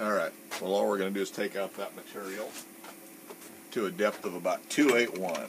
Alright, well all we're going to do is take out that material to a depth of about 281.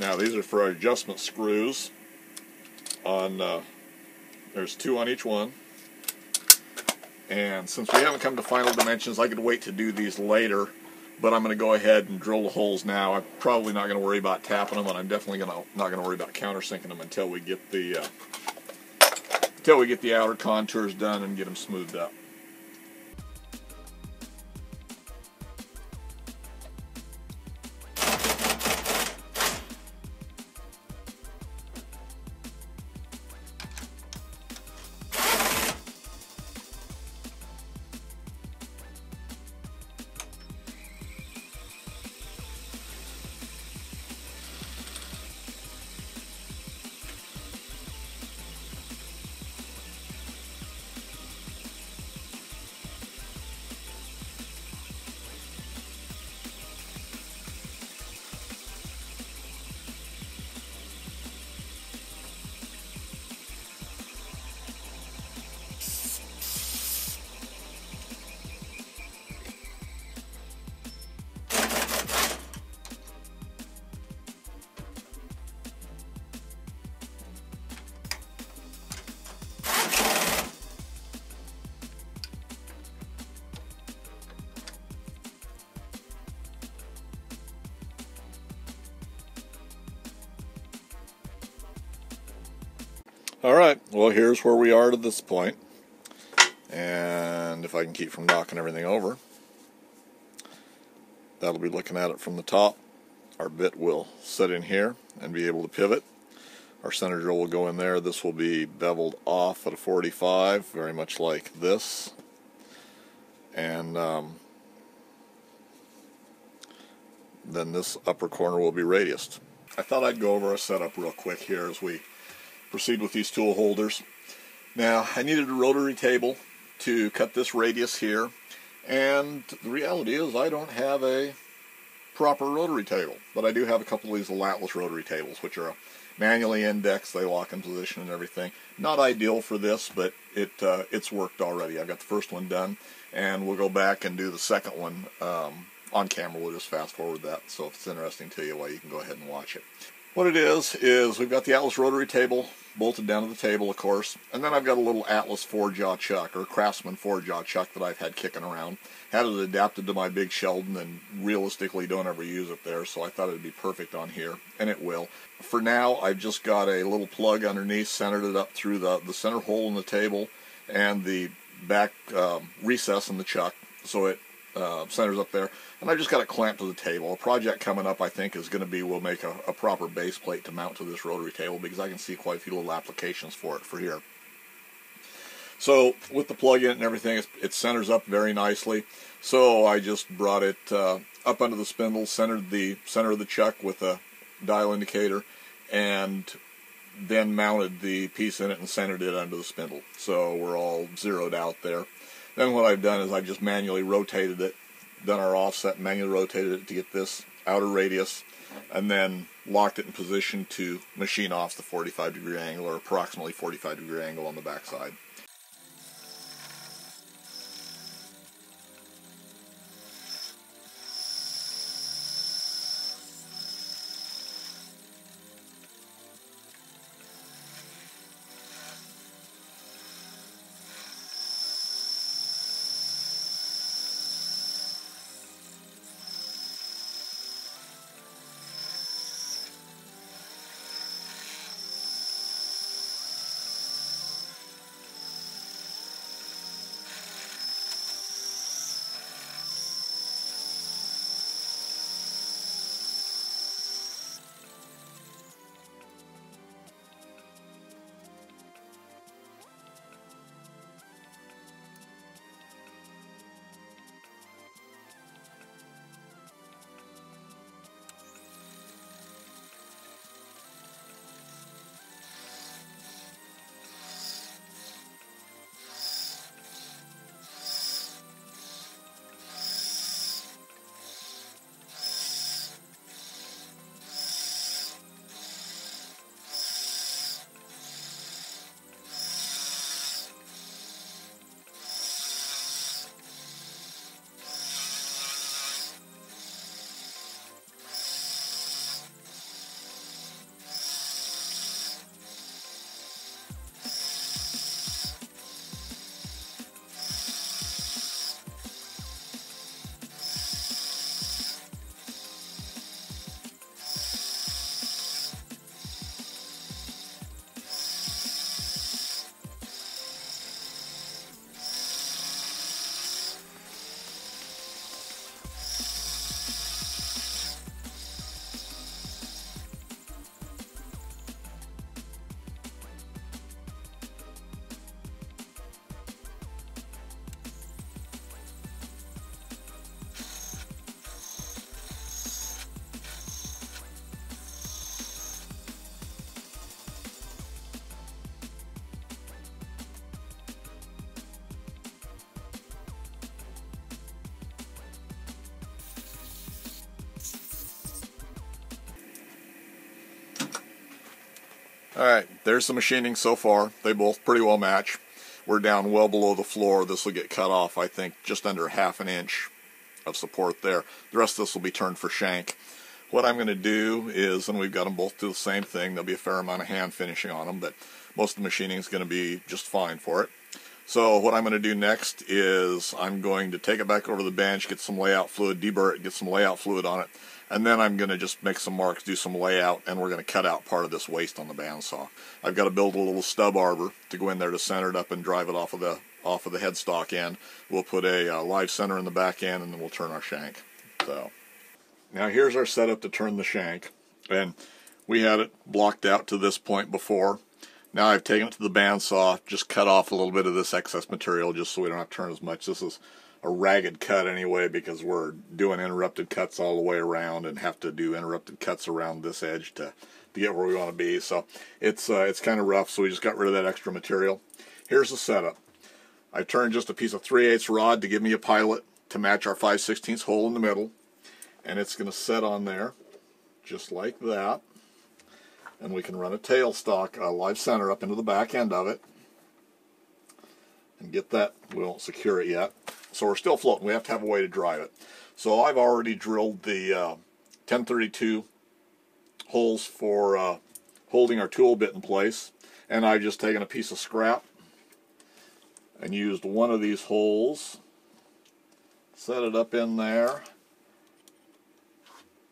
Now these are for our adjustment screws. On uh, there's two on each one. And since we haven't come to final dimensions, I could wait to do these later. But I'm going to go ahead and drill the holes now. I'm probably not going to worry about tapping them, and I'm definitely gonna, not going to worry about countersinking them until we get the uh, until we get the outer contours done and get them smoothed up. All right, well, here's where we are to this point. And if I can keep from knocking everything over, that'll be looking at it from the top. Our bit will sit in here and be able to pivot. Our center drill will go in there. This will be beveled off at a 45, very much like this. And um, then this upper corner will be radiused. I thought I'd go over our setup real quick here as we proceed with these tool holders. Now, I needed a rotary table to cut this radius here, and the reality is I don't have a proper rotary table, but I do have a couple of these Atlas rotary tables, which are manually indexed, they lock in position and everything. Not ideal for this, but it uh, it's worked already. I got the first one done, and we'll go back and do the second one um, on camera. We'll just fast forward that, so if it's interesting to you, well, you can go ahead and watch it. What it is, is we've got the Atlas rotary table bolted down to the table, of course, and then I've got a little Atlas four-jaw chuck, or Craftsman four-jaw chuck that I've had kicking around. Had it adapted to my big Sheldon, and realistically don't ever use it there, so I thought it'd be perfect on here, and it will. For now, I've just got a little plug underneath, centered it up through the, the center hole in the table, and the back um, recess in the chuck, so it uh, centers up there. And I just got it clamped to the table. A project coming up, I think, is going to be we'll make a, a proper base plate to mount to this rotary table because I can see quite a few little applications for it for here. So with the plug-in and everything, it centers up very nicely. So I just brought it uh, up under the spindle, centered the center of the chuck with a dial indicator, and then mounted the piece in it and centered it under the spindle. So we're all zeroed out there. Then what I've done is I've just manually rotated it, done our offset, manually rotated it to get this outer radius, and then locked it in position to machine off the 45 degree angle or approximately 45 degree angle on the backside. Alright, there's the machining so far. They both pretty well match. We're down well below the floor. This will get cut off, I think, just under half an inch of support there. The rest of this will be turned for shank. What I'm going to do is, and we've got them both do the same thing, there'll be a fair amount of hand finishing on them, but most of the machining is going to be just fine for it. So what I'm going to do next is I'm going to take it back over the bench, get some layout fluid, deburr it, get some layout fluid on it, and then I'm going to just make some marks, do some layout, and we're going to cut out part of this waste on the bandsaw. I've got to build a little stub arbor to go in there to center it up and drive it off of the off of the headstock end. We'll put a uh, live center in the back end, and then we'll turn our shank. So now here's our setup to turn the shank, and we had it blocked out to this point before. Now I've taken it to the bandsaw, just cut off a little bit of this excess material just so we don't have to turn as much. This is a ragged cut anyway because we're doing interrupted cuts all the way around and have to do interrupted cuts around this edge to, to get where we want to be. So it's uh, it's kind of rough, so we just got rid of that extra material. Here's the setup. I turned just a piece of 3 8 rod to give me a pilot to match our 5 16 hole in the middle. And it's going to set on there just like that. And we can run a tailstock a live center up into the back end of it. And get that, we won't secure it yet. So we're still floating. We have to have a way to drive it. So I've already drilled the uh, 1032 holes for uh, holding our tool bit in place. And I've just taken a piece of scrap and used one of these holes, set it up in there,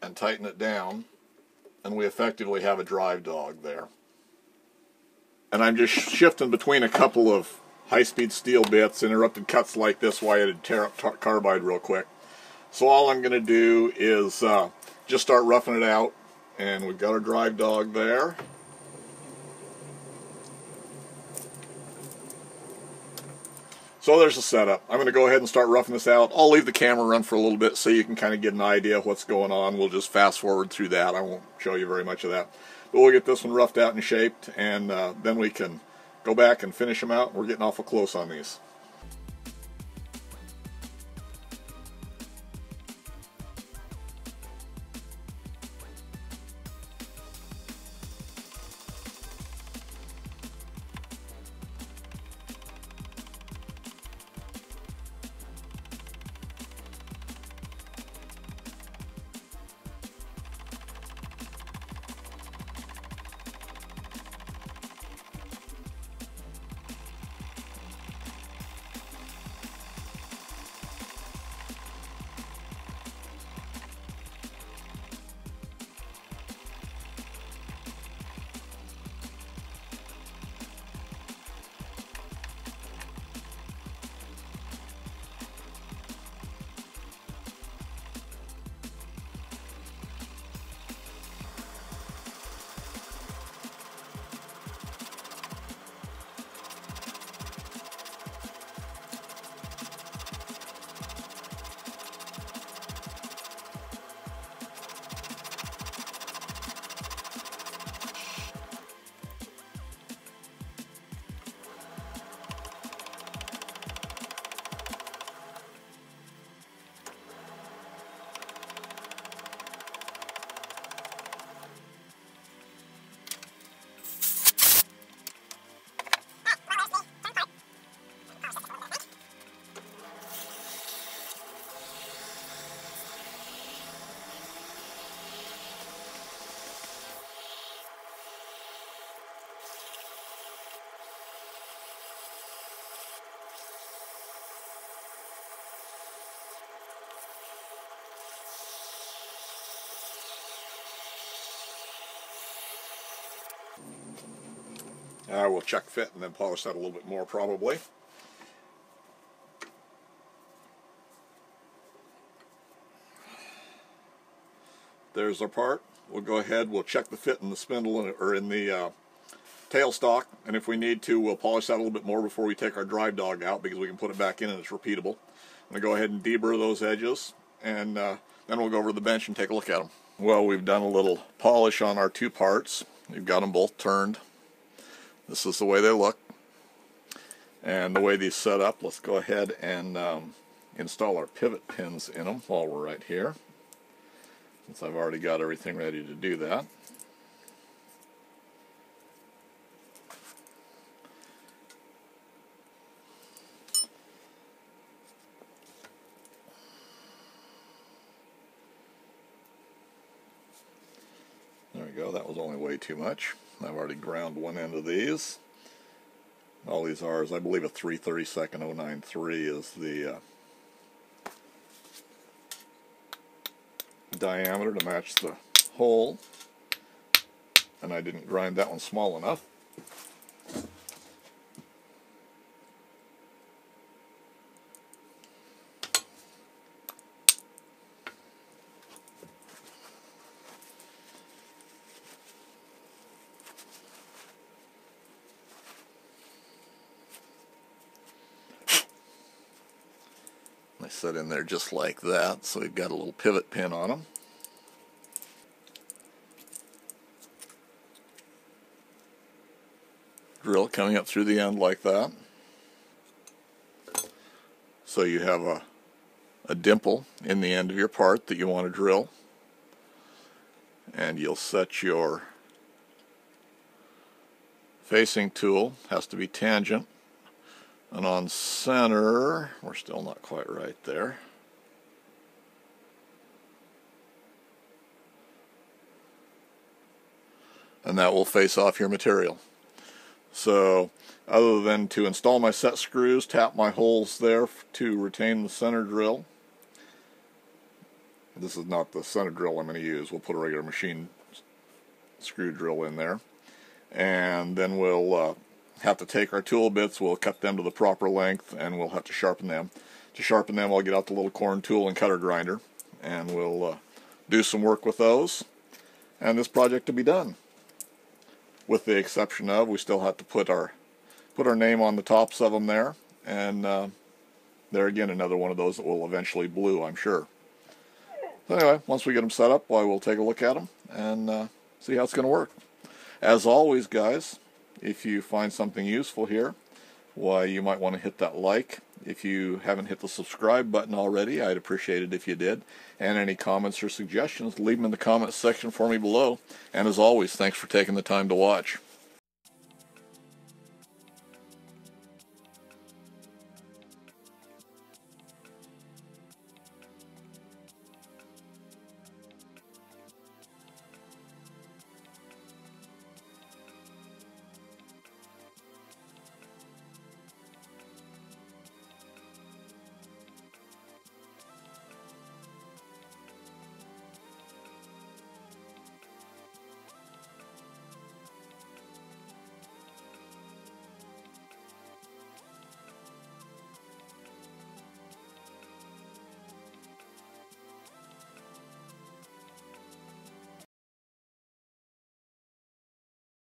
and tighten it down. And we effectively have a drive dog there. And I'm just shifting between a couple of high-speed steel bits, interrupted cuts like this, why it'd tear up carbide real quick. So all I'm going to do is uh, just start roughing it out, and we've got our drive dog there. So there's the setup. I'm going to go ahead and start roughing this out. I'll leave the camera run for a little bit so you can kind of get an idea of what's going on. We'll just fast forward through that. I won't show you very much of that. But we'll get this one roughed out and shaped, and uh, then we can go back and finish them out. We're getting awful close on these. I will check fit and then polish that a little bit more probably. There's our part. We'll go ahead, we'll check the fit in the spindle or in the uh, tailstock, and if we need to, we'll polish that a little bit more before we take our drive dog out because we can put it back in and it's repeatable. I'm going to go ahead and deburr those edges, and uh, then we'll go over to the bench and take a look at them. Well, we've done a little polish on our two parts. We've got them both turned. This is the way they look. And the way these set up, let's go ahead and um, install our pivot pins in them while we're right here. Since I've already got everything ready to do that. There we go, that was only way too much. I've already ground one end of these. All these are I believe, a 332nd 093 is the uh, diameter to match the hole. And I didn't grind that one small enough. Set in there just like that, so we've got a little pivot pin on them. Drill coming up through the end like that. So you have a, a dimple in the end of your part that you want to drill. And you'll set your facing tool, has to be tangent and on center, we're still not quite right there. And that will face off your material. So other than to install my set screws, tap my holes there to retain the center drill. This is not the center drill I'm going to use. We'll put a regular machine screw drill in there. And then we'll uh, have to take our tool bits, we'll cut them to the proper length, and we'll have to sharpen them. To sharpen them, I'll get out the little Quorn tool and cutter grinder, and we'll uh, do some work with those, and this project will be done. With the exception of, we still have to put our put our name on the tops of them there, and uh, there again another one of those that will eventually blue, I'm sure. So anyway, once we get them set up, why we'll take a look at them and uh, see how it's going to work. As always, guys, if you find something useful here, why you might want to hit that like. If you haven't hit the subscribe button already, I'd appreciate it if you did. And any comments or suggestions, leave them in the comments section for me below. And as always, thanks for taking the time to watch.